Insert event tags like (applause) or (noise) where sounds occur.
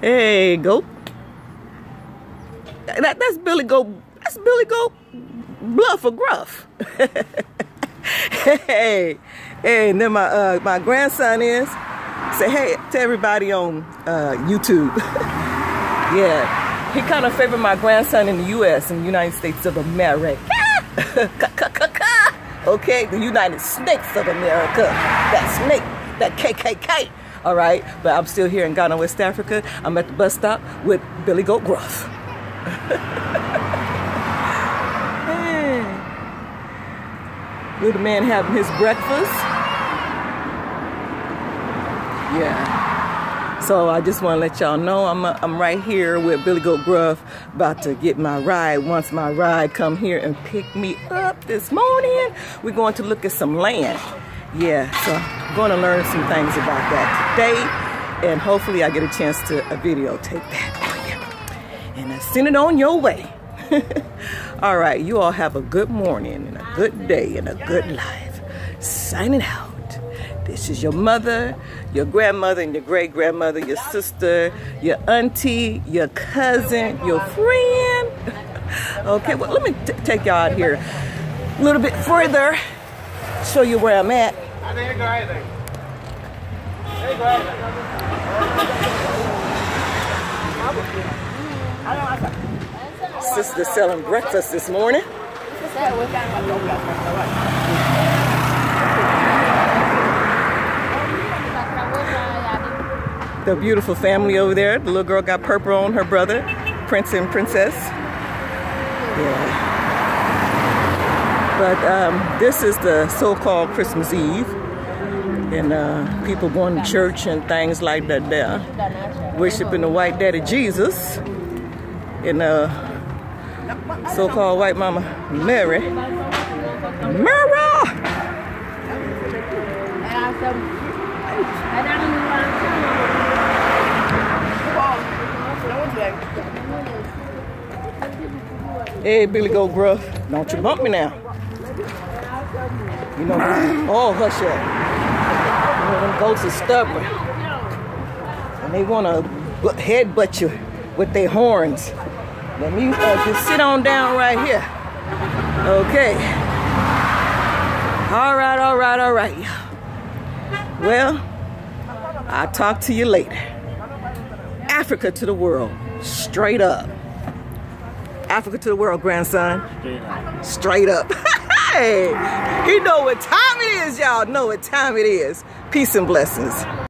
Hey, goat. That, that's Billy Goat. That's Billy Goat bluff or gruff. (laughs) hey, hey, and then my uh, my grandson is say hey to everybody on uh, YouTube. (laughs) yeah, he kind of favored my grandson in the U.S. in the United States of America. (laughs) okay, the United States of America. That snake, that KKK. All right, but I'm still here in Ghana, West Africa. I'm at the bus stop with Billy Goat Gruff. (laughs) hey. Little man having his breakfast. Yeah. So I just want to let y'all know I'm, uh, I'm right here with Billy Goat Gruff about to get my ride. Once my ride come here and pick me up this morning, we're going to look at some land. Yeah, so I'm going to learn some things about that And hopefully I get a chance to a videotape that for you. And I send it on your way. (laughs) all right, you all have a good morning and a good day and a good life. Signing out. This is your mother, your grandmother, and your great grandmother, your sister, your auntie, your cousin, your friend. (laughs) okay, well, let me take y'all out here a little bit further, show you where I'm at. Sister selling breakfast this morning. The beautiful family over there. The little girl got purple on her brother, Prince and Princess. Yeah. But um, this is the so-called Christmas Eve. And uh, people going to church and things like that there. Worshiping the white daddy Jesus. And uh, so-called white mama Mary. Mary! Hey, Billy Goat Gruff, don't you bump me now. You know, oh, hush up. Them goats are stubborn. And they want to headbutt you with their horns. Let me uh, just sit on down right here. Okay. All right, all right, all right. Well, I'll talk to you later. Africa to the world, straight up. Africa to the world, grandson. Straight up. Straight up. (laughs) hey, he know what time it is, y'all know what time it is. Peace and blessings.